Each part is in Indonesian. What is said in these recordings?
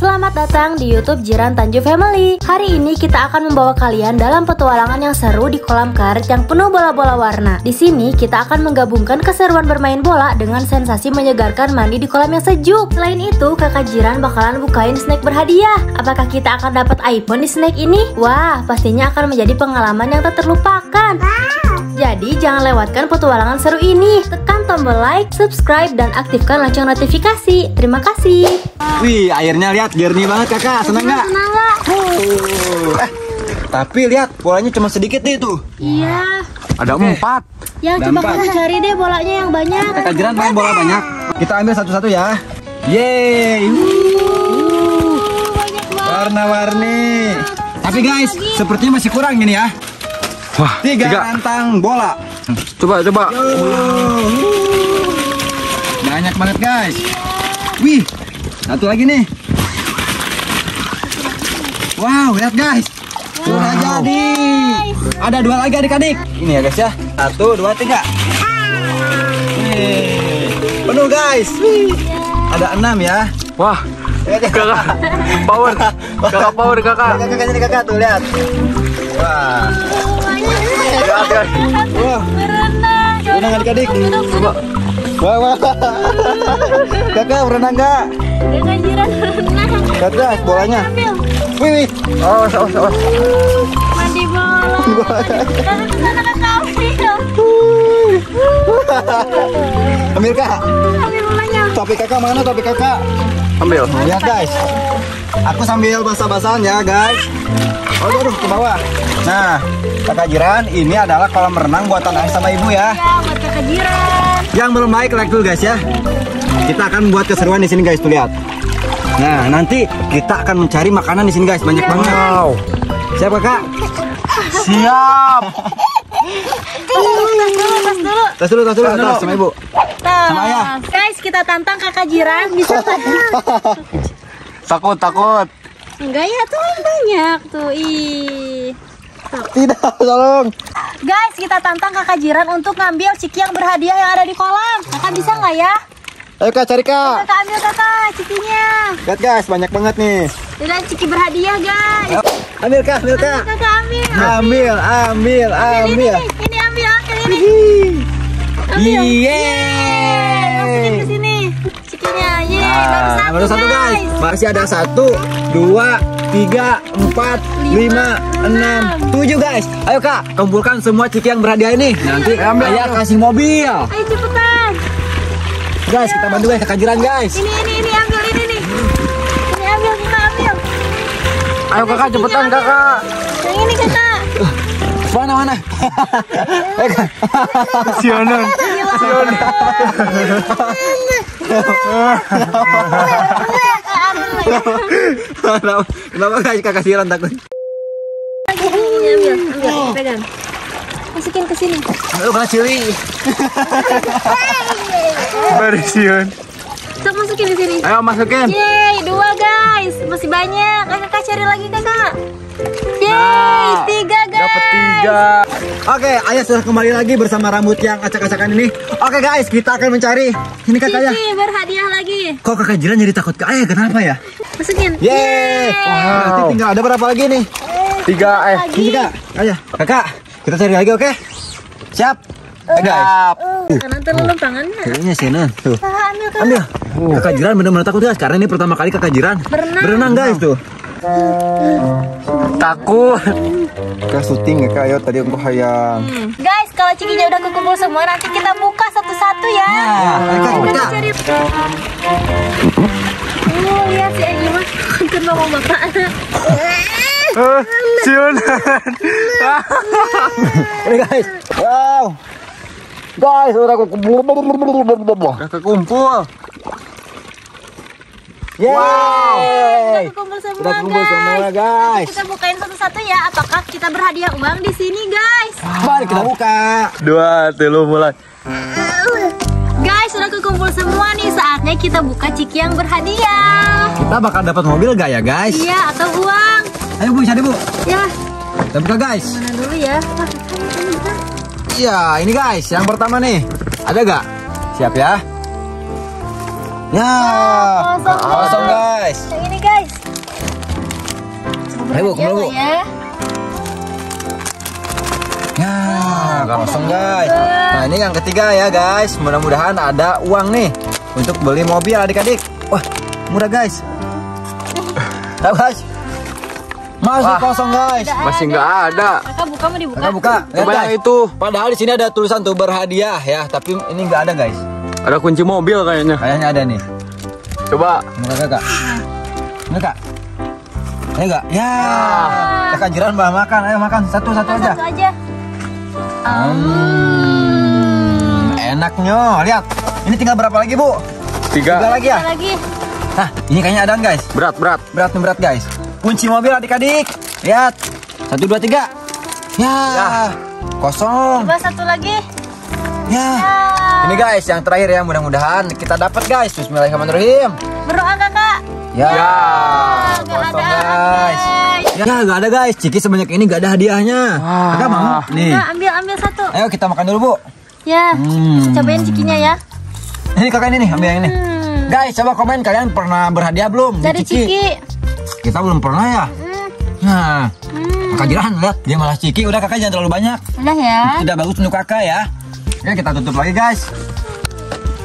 Selamat datang di YouTube Jiran Tanju Family. Hari ini kita akan membawa kalian dalam petualangan yang seru di kolam karet yang penuh bola-bola warna. Di sini kita akan menggabungkan keseruan bermain bola dengan sensasi menyegarkan mandi di kolam yang sejuk. Selain itu, kakak Jiran bakalan bukain snack berhadiah. Apakah kita akan dapat iPhone di snack ini? Wah, pastinya akan menjadi pengalaman yang tak terlupakan. Jadi jangan lewatkan petualangan seru ini. Tekan tombol like, subscribe, dan aktifkan lonceng notifikasi. Terima kasih. Wih, airnya lihat jernih banget kakak, senang nggak? Senang nggak? Oh, eh, tapi lihat bolanya cuma sedikit nih tuh. Iya. Ada empat. Yang Ada coba empat. kamu cari deh bolanya yang banyak. Kakak Jiran main bola banyak. Kita ambil satu-satu ya. Yeay. banyak banget. Warna-warni. Tapi guys, sepertinya masih kurang ini ya. Wah, Tiga, tiga. rantang bola. Coba, coba. Banyak banget guys. Wih, satu lagi nih. Wow, lihat guys. Sudah jadi. Ada dua lagi adik-adik. Ini ya guys ya. Satu, dua, tiga. Wih, Penuh guys. Wih. Ada enam ya. Wah, kakak. Power. Kakak power, kakak. Kakak, kakak, kakak tuh lihat. Wah. Wah. Berenang adik-adik. Coba. Wah, wah. Kakak berenang nggak? Kakak Jiran berenang. Guys bolanya. Wih, wih. Awas, awas, awas. Mandi bola. Kakak kakak ambil. Ambil kak. Ambil bolanya. Topi kakak mana topi kakak? Ambil. Lihat guys. Aku sambil basah-basahan ya guys. Oh, aduh, ke bawah. Nah, kakak Jiran, ini adalah kolam renang buatan ayah sama ibu ya. Ya, buat kakak Jiran. Yang belum baik like dulu guys ya. Kita akan buat keseruan di sini guys, tuh lihat. Nah, nanti kita akan mencari makanan di sini guys, banyak banget. Wow. Siap kakak? Siap. Tas dulu, tas dulu, tas sama ibu. Sama ayah. Guys, kita tantang kakak Jiran bisa? Takut, takut. Enggak ya, tuh banyak tuh. Ih. Tidak, tolong. Guys, kita tantang kakak Jiran untuk ngambil ciki yang berhadiah yang ada di kolam. Kakak bisa nggak ya? Ayo kak, cari kak. Kakak ambil kakak cikinya. Lihat guys, banyak banget nih. Lihat ciki berhadiah guys. Ayo, ambil kak, ambil kak. Kakak ambil. Ambil, ambil, Ini, ambil. nih, ini ambil, ambil ini. Ambil. Yeay. Cikinya. Yeay, Nah, baru baru satu, satu guys. Masih ada satu, dua, tiga, empat, lima, enam, tujuh guys. Ayo kak, kumpulkan semua ciki yang berhadiah ini. Nanti ayah kasih mobil. Ayo cepetan. Guys, kita bantu guys, kakak jiran guys. Ini, ini, ini ambil ini nih. Ini ambil, kakak ambil. Ayo kakak, cepetan kakak. Yang ini kakak. Mana mana? Ayo kak. Kenapa, kenapa kakak jiran takut? Pegang. Masukin ke sini. Ayo kak cili. Sok masukin di sini. Ayo masukin. Yeay, dua guys. Masih banyak. Kakak cari lagi kakak. Yeay, Nah, tiga guys. Dapat tiga. Oke, ayah sudah kembali lagi bersama rambut yang acak-acakan ini. Oke guys, kita akan mencari. Ini kakak ya. Cici berhadiah lagi. Kok kakak jiran jadi takut ke ayah? Kenapa ya? Masukin. Yeay. Berarti tinggal ada berapa lagi nih? Tiga, eh. Ini kak, ayah. Kakak, kita cari lagi oke? Siap. Eh, guys. Siap. Kanan terlalu tangannya. Kayaknya sih Nen. Tuh. Kakak ambil kakak. Ambil. Kakak jiran benar-benar takut guys karena ini pertama kali kakak jiran Berenang. berenang guys tuh. Takut. Kakak syuting ya kak, ayo tadi aku hayang. Hmm. Guys, kalau cikinya udah kekumpul semua, nanti kita buka satu-satu ya. Nah, kak, Kita buka. cari. Oh, lihat si Egi mah kan mau bapak. Eh, Sionan. Ini guys. Wow. Guys, udah kumpul. Kakak kumpul. Yeay. Kekumpul semua, Udah kumpul guys. semua guys. Kita bukain satu-satu ya. Apakah kita berhadiah uang di sini, guys? Mari kita buka. Dua, tilu mulai. Guys, sudah kekumpul semua nih. Saatnya kita buka ciki yang berhadiah. Kita bakal dapat mobil gak ya guys? Iya, atau uang. Ayo bu, cari bu. Ya, Kita buka guys. mana dulu ya? Kita. Iya, ini guys, yang pertama nih. Ada gak? Siap ya. Ya, Kosong, kosong guys. Yang ini guys. Ayo, Bu, Ya, ke mana, Bu? ya. Ya, kosong guys. Nah ini yang ketiga ya guys. Mudah-mudahan ada uang nih untuk beli mobil adik-adik. Wah, murah guys. Tahu guys? Masih Wah. kosong guys. Masih nggak ada. Kakak buka mau dibuka? Kakak buka. Lihat, Coba yang itu. Padahal di sini ada tulisan tuh berhadiah ya, tapi ini nggak ada guys. Ada kunci mobil kayaknya. Kayaknya ada nih. Coba. Muka kakak. Ini kak. Ayo kak. Ya. Kakak jiran bah makan. Ayo makan satu satu aja. Satu aja. Hmm, enaknya. Lihat. Ini tinggal berapa lagi bu? Tiga Tiga. lagi ya. Ada lagi. Nah, ini kayaknya ada guys. Berat berat. Berat nih berat guys. Kunci mobil adik-adik. Lihat. Satu dua tiga. Ya. Kosong. Coba satu lagi. Ya. Ah, Ini guys yang terakhir ya mudah-mudahan kita dapat guys. Bismillahirrahmanirrahim. Berdoa kakak. Ya. Ya. Kosong ada, guys. guys. Ya nggak ada guys. Ciki sebanyak ini nggak ada hadiahnya. Wah. Kakak mau? Nih. Nah, ambil ambil satu. Ayo kita makan dulu bu. Ya. Hmm. Cobain cikinya ya. Ini kakak ini nih ambil yang ini. Hmm. Guys coba komen kalian pernah berhadiah belum? Dari Ciki. Kita belum pernah ya. Hmm. Nah. Hmm. Kakak Jiran lihat dia malah Ciki. Udah kakak jangan terlalu banyak. Udah ya. Tidak bagus untuk kakak ya. Ya kita tutup lagi guys.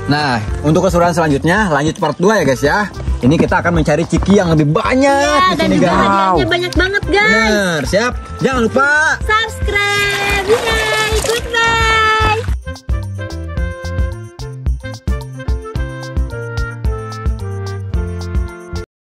Nah, untuk keseruan selanjutnya lanjut part 2 ya guys ya. Ini kita akan mencari ciki yang lebih banyak Ya, di dan sini guys. banyak banget guys. Bener, siap. Jangan lupa Subscribe. Ya.